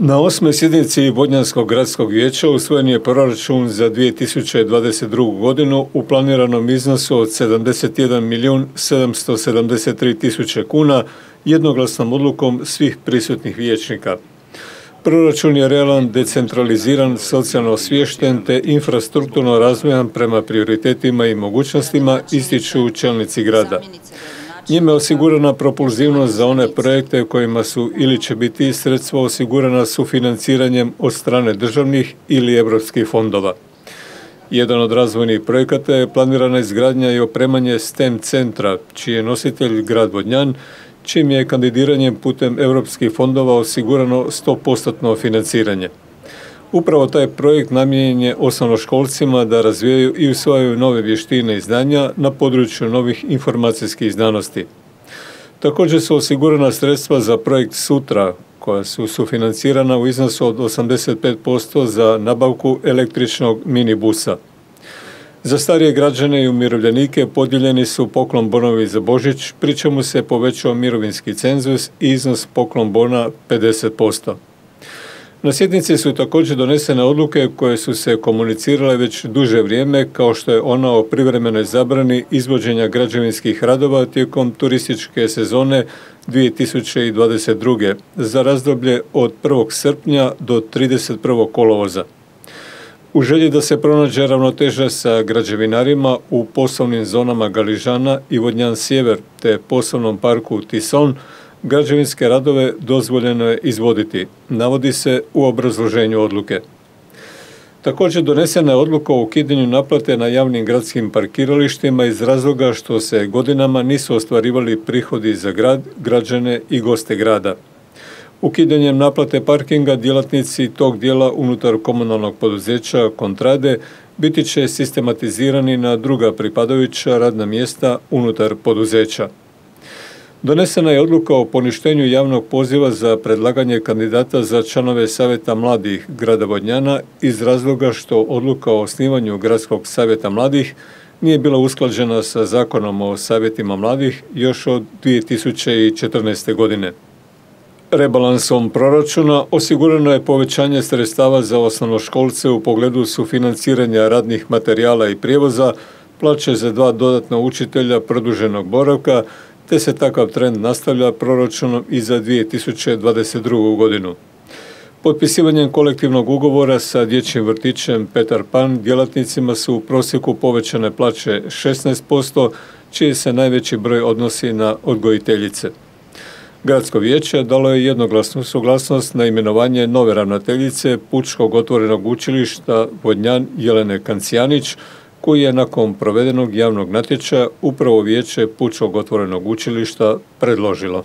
Na osmoj sjednici Vodnjanskog gradskog vijeća usvojen je proračun za 2022. godinu u planiranom iznosu od 71 milijun 773 tisuće kuna jednoglasnom odlukom svih prisutnih vijećnika. Proračun je realan, decentraliziran, socijalno osviješten te infrastrukturno razvojan prema prioritetima i mogućnostima ističu čelnici grada. Njime je osigurana propulzivnost za one projekte kojima su ili će biti sredstva osigurana sufinanciranjem od strane državnih ili europskih fondova. Jedan od razvojnih projekata je planirana izgradnja i opremanje STEM centra, čiji je nositelj grad Vodnjan, čim je kandidiranjem putem europskih fondova osigurano 100% financiranje. Upravo taj projekt namijenjen je osnovnoškolcima da razvijaju i usvajaju nove vještine i znanja na području novih informacijskih znanosti. Također su osigurana sredstva za projekt Sutra, koja su sufinancirana u iznosu od 85% za nabavku električnog minibusa. Za starije građane i umirovljenike podijeljeni su poklon bonovi za Božić, pri čemu se povećao mirovinski cenzus i iznos poklon bona 50%. Na sjednici su također donesene odluke koje su se komunicirale već duže vrijeme kao što je ona o privremenoj zabrani izvođenja građevinskih radova tijekom turističke sezone 2022. za razdoblje od 1. srpnja do 31. kolovoza. U želji da se pronađe ravnoteža sa građevinarima u poslovnim zonama Galižana i Vodnjan Sjever te poslovnom parku Tison, građevinske radove dozvoljeno je izvoditi, navodi se u obrazloženju odluke. Također donesena je odluka o ukidanju naplate na javnim gradskim parkiralištima iz razloga što se godinama nisu ostvarivali prihodi za grad, građane i goste grada. Ukidanjem naplate parkinga djelatnici tog dijela unutar komunalnog poduzeća Kontrade biti će sistematizirani na druga pripadajuća radna mjesta unutar poduzeća. Donesena je odluka o poništenju javnog poziva za predlaganje kandidata za članove Savjeta mladih grada Vodnjana iz razloga što odluka o osnivanju Gradskog savjeta mladih nije bila usklađena sa zakonom o savjetima mladih još od 2014. godine. Rebalansom proračuna osigurano je povećanje sredstava za osnovnoškolce u pogledu sufinanciranja radnih materijala i prijevoza, plaće za dva dodatna učitelja produženog boravka, te se takav trend nastavlja proračunom i za 2022. godinu. Potpisivanjem kolektivnog ugovora sa dječjim vrtićem Petar Pan djelatnicima su u prosjeku povećane plaće 16%, čiji se najveći broj odnosi na odgojiteljice. Gradsko vijeće dalo je jednoglasnu suglasnost na imenovanje nove ravnateljice Pučkog otvorenog učilišta Vodnjan Jelene Kancijanić, koji je nakon provedenog javnog natječaja upravo vijeće Pučkog otvorenog učilišta predložilo.